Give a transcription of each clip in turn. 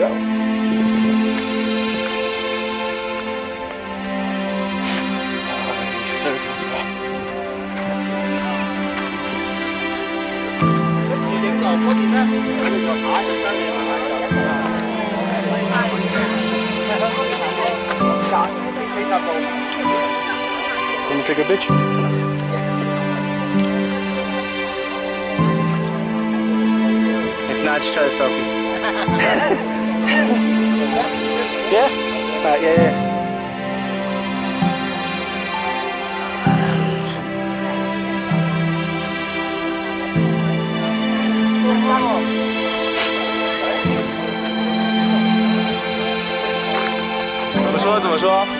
go. Surface. Wanna take a picture? If not, just try the selfie. yeah? Alright, yeah, yeah. 怎么说？怎么说？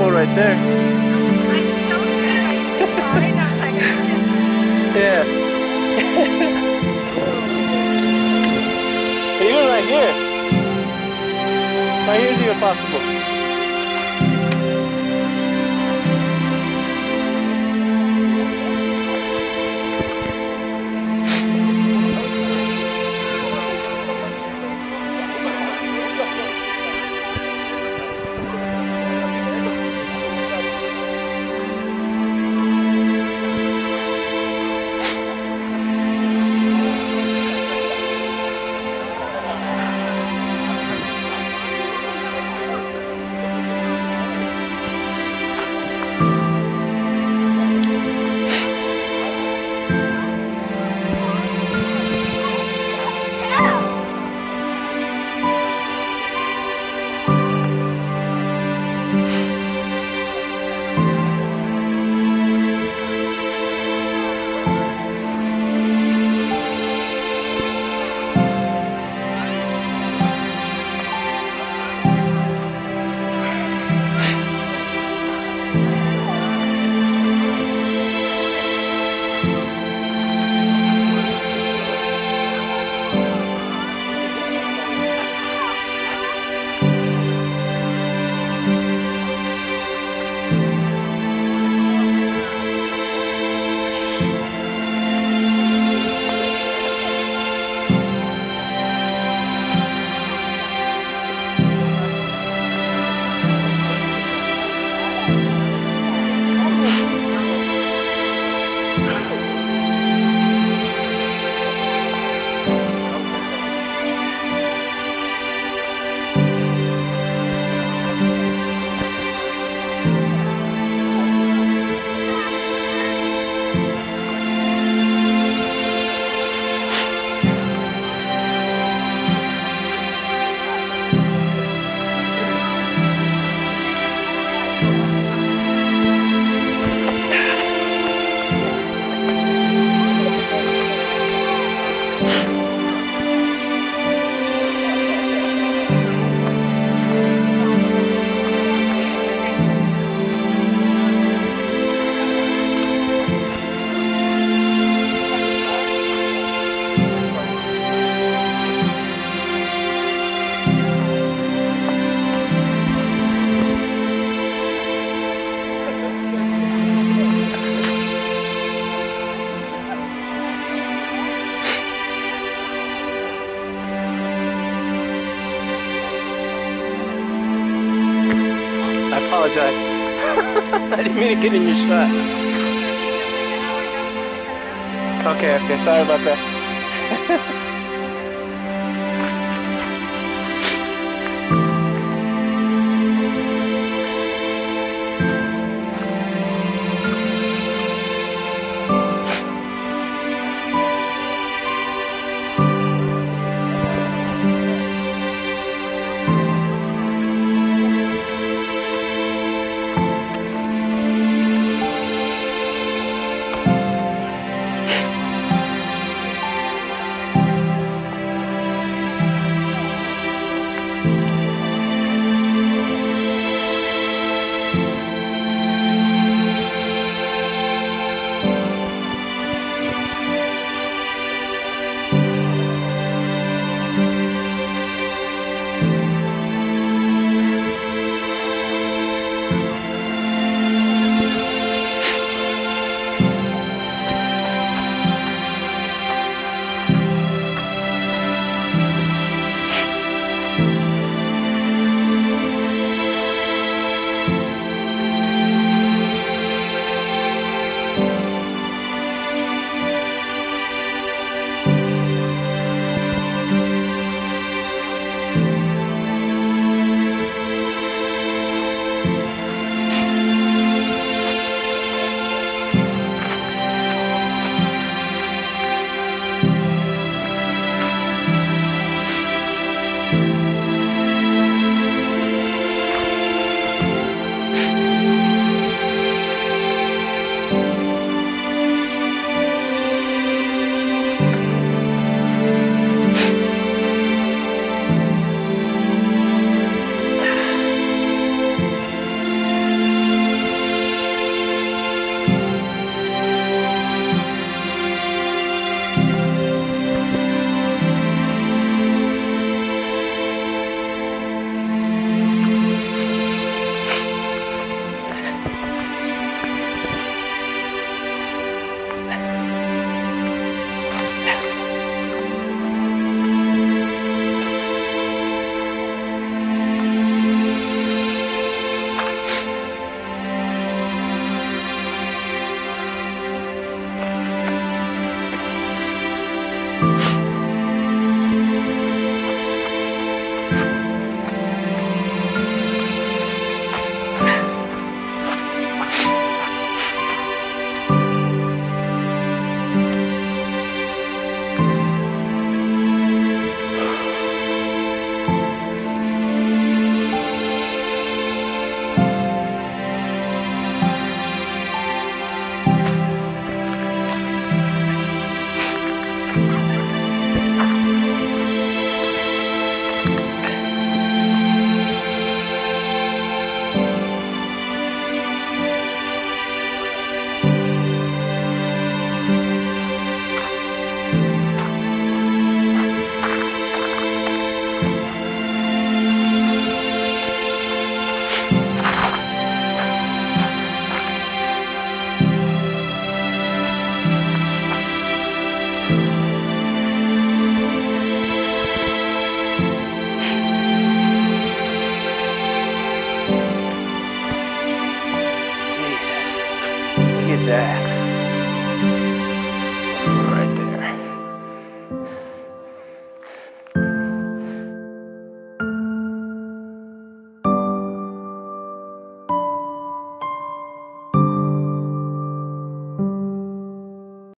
possible right there. Yeah. even right here. Right here is even possible. Apologize. I didn't mean to get in your shot. Okay, okay, sorry about that.